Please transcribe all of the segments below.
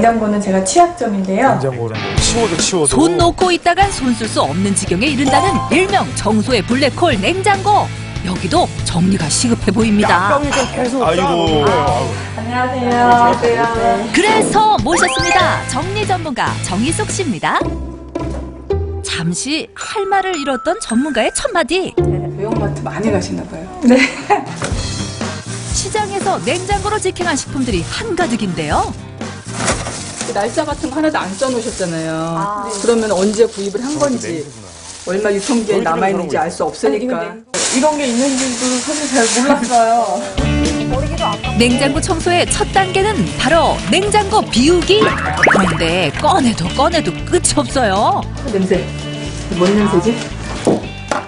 냉장고는 제가 취약점인데요. 냉장고는 치워도 치워도 손 놓고 있다간 손 쓸 수 없는 지경에 이른다는 일명 정소의 블랙홀 냉장고. 여기도 정리가 시급해 보입니다. 깜깜이 좀 계속 아이고. 안녕하세요. 네. 그래서 모셨습니다. 정리 전문가 정희숙 씨입니다. 잠시 할 말을 잃었던 전문가의 첫 마디. 대형마트 많이 가시나 봐요. 시장에서 냉장고로 직행한 식품들이 한가득인데요. 날짜 같은 거 하나도 안 써놓으셨잖아요. 그러면 언제 구입을 한 건지 얼마 유통기한 남아 있는지 알 수 없으니까. 이런 게 있는 줄도 사실 잘 몰랐어요. 냉장고 청소의 첫 단계는 바로 냉장고 비우기. 그런데 꺼내도 꺼내도 끝이 없어요. 냄새. 뭔 냄새지?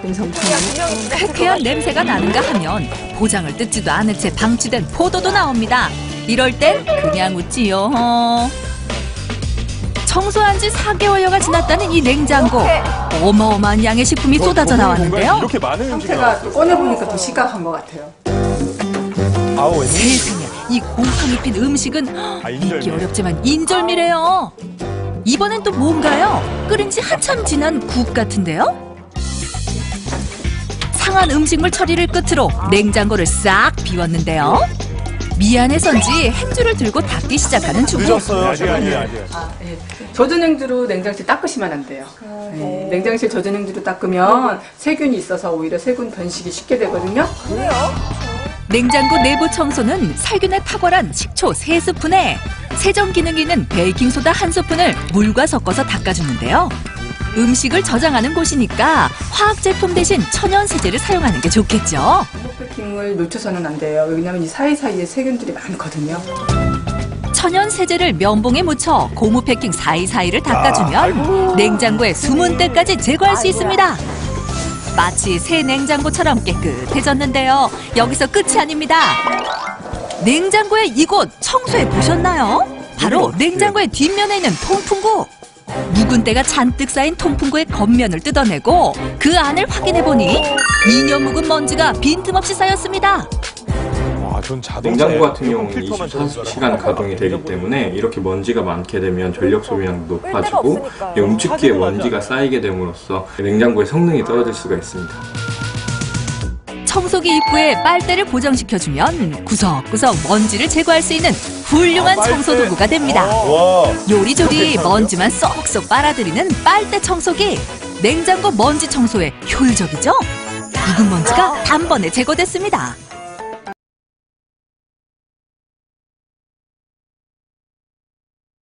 냄새 엄청 나네. 쾌쾌한 냄새가 나는가 하면 포장을 뜯지도 않은 채 방치된 포도도 나옵니다. 이럴 땐 그냥 웃지요. 청소한 지 4개월여가 지났다는 이 냉장고. 어마어마한 양의 식품이 쏟아져 나왔는데요. 이렇게 많은 음식이 상태가 또 꺼내보니까 더 심각한 것 같아요. 아우 웬일 세상에 이 곰팡이 핀 음식은 아, 믿기 인절미. 어렵지만 인절미래요. 이번엔 또 뭔가요? 끓인 지 한참 지난 국 같은데요? 상한 음식물 처리를 끝으로 냉장고를 싹 비웠는데요. 미안해서인지 행주를 들고 닦기 시작하는 주부. 늦었어요. 아직 아직 아직. 아, 예. 젖은 행주로 냉장실 닦으시면 안 돼요. 예. 냉장실 젖은 행주로 닦으면 세균이 있어서 오히려 세균 변식이 쉽게 되거든요. 냉장고 내부 청소는 살균에 탁월한 식초 3스푼에 세정 기능이 있는 베이킹소다 1스푼을 물과 섞어서 닦아주는데요. 음식을 저장하는 곳이니까 화학 제품 대신 천연 세제를 사용하는 게 좋겠죠. 패킹을 놓쳐서는 안 돼요. 왜냐하면 이 사이사이에 세균들이 많거든요. 천연 세제를 면봉에 묻혀 고무 패킹 사이사이를 닦아주면 냉장고의 숨은 때까지 제거할 수 있습니다. 마치 새 냉장고처럼 깨끗해졌는데요. 여기서 끝이 아닙니다. 냉장고의 이곳 청소해 보셨나요? 바로 냉장고의 뒷면에 있는 통풍구. 묵은 때가 잔뜩 쌓인 통풍구의 겉면을 뜯어내고 그 안을 확인해 보니 2년 묵은 먼지가 빈틈없이 쌓였습니다. 와, 전 냉장고 같은 경우는 필터만 저는 줄 24시간 알았고. 가동이 되기 때문에 이렇게 먼지가 많게 되면 전력 소비량도 높아지고 이 음식기에 먼지가 쌓이게 됨으로써 냉장고의 성능이 떨어질 수가 있습니다. 청소기 입구에 빨대를 고정시켜주면 구석구석 먼지를 제거할 수 있는 훌륭한 청소 도구가 됩니다. 와. 요리조리 먼지만 쏙쏙 빨아들이는 빨대 청소기. 냉장고 먼지 청소에 효율적이죠? 묵은 먼지가 단번에 제거됐습니다.